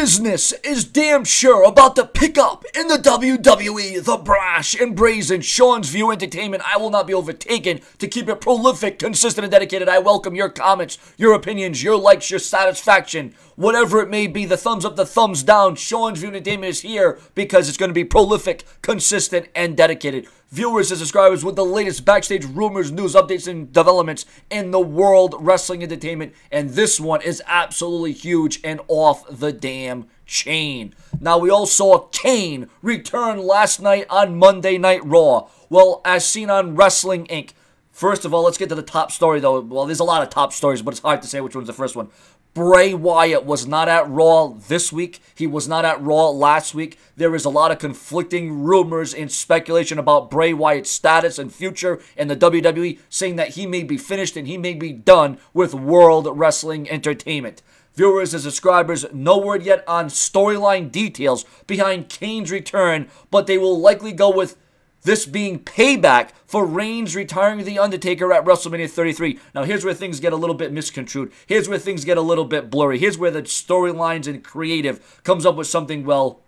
Business is damn sure about to pick up in the WWE. The brash and brazen Sean's View Entertainment. I will not be overtaken to keep it prolific, consistent, and dedicated. I welcome your comments, your opinions, your likes, your satisfaction, whatever it may be. The thumbs up, the thumbs down. Sean's View Entertainment is here because it's going to be prolific, consistent, and dedicated. Viewers and subscribers with the latest backstage rumors, news, updates, and developments in the world wrestling entertainment. And this one is absolutely huge and off the damn chain. Now, we all saw Kane return last night on Monday Night Raw. Well, as seen on Wrestling Inc. First of all, let's get to the top story, though. Well, there's a lot of top stories, but it's hard to say which one's the first one. Bray Wyatt was not at Raw this week. He was not at Raw last week. There is a lot of conflicting rumors and speculation about Bray Wyatt's status and future in the WWE, saying that he may be finished and he may be done with World Wrestling Entertainment. Viewers and subscribers, no word yet on storyline details behind Kane's return, but they will likely go with this being payback for Reigns retiring The Undertaker at WrestleMania 33. Now, here's where things get a little bit misconstrued. Here's where things get a little bit blurry. Here's where the storylines and creative comes up with something, well,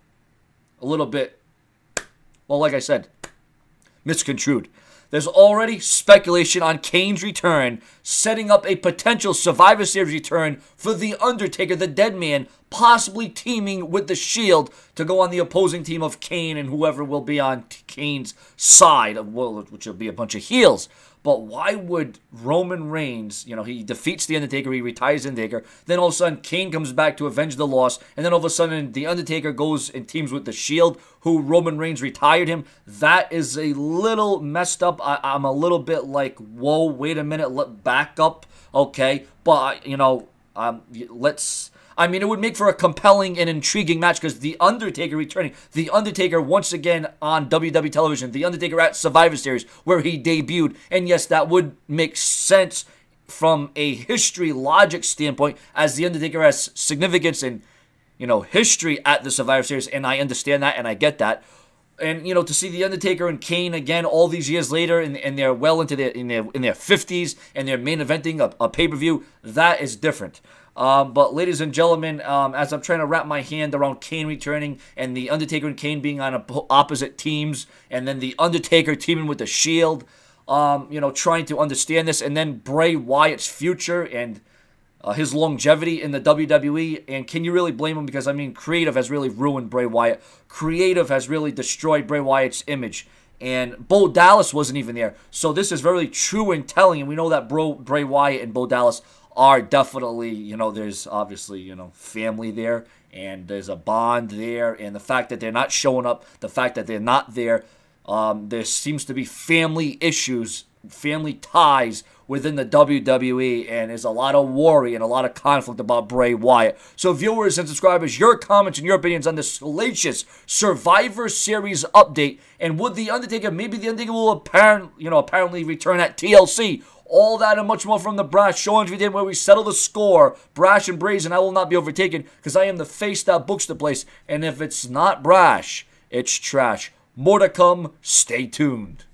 a little bit, well, like I said, misconstrued. There's already speculation on Kane's return, setting up a potential Survivor Series return for The Undertaker, the dead man, possibly teaming with The Shield to go on the opposing team of Kane and whoever will be on Kane's side, which will be a bunch of heels. But why would Roman Reigns, you know, he defeats The Undertaker, he retires The Undertaker, then all of a sudden Kane comes back to avenge the loss, and then all of a sudden The Undertaker goes and teams with The Shield, who Roman Reigns retired him. That is a little messed up. I, I'm a little bit like, whoa, wait a minute, let back up, okay? But, you know, um, let's I mean, it would make for a compelling and intriguing match because The Undertaker returning. The Undertaker once again on WWE television. The Undertaker at Survivor Series where he debuted. And yes, that would make sense from a history logic standpoint as The Undertaker has significance and, you know, history at the Survivor Series. And I understand that and I get that and you know to see the Undertaker and Kane again all these years later, and, and they're well into their in their in their fifties, and they're main eventing a, a pay per view. That is different. Um, but ladies and gentlemen, um, as I'm trying to wrap my hand around Kane returning and the Undertaker and Kane being on opposite teams, and then the Undertaker teaming with the Shield, um, you know, trying to understand this, and then Bray Wyatt's future and uh, his longevity in the WWE. And can you really blame him? Because I mean, creative has really ruined Bray Wyatt. Creative has really destroyed Bray Wyatt's image. And Bo Dallas wasn't even there. So this is very true and telling. And we know that Bro, Bray Wyatt and Bo Dallas are definitely, you know, there's obviously, you know, family there and there's a bond there. And the fact that they're not showing up, the fact that they're not there, um, there seems to be family issues, family ties within the WWE, and there's a lot of worry and a lot of conflict about Bray Wyatt. So, viewers and subscribers, your comments and your opinions on this salacious Survivor Series update, and would the Undertaker, maybe the Undertaker will apparent, you know, apparently return at TLC, all that and much more from the Brash Showing we did where we settle the score. Brash and Brazen, I will not be overtaken because I am the face that books the place. And if it's not Brash, it's trash. More to come. Stay tuned.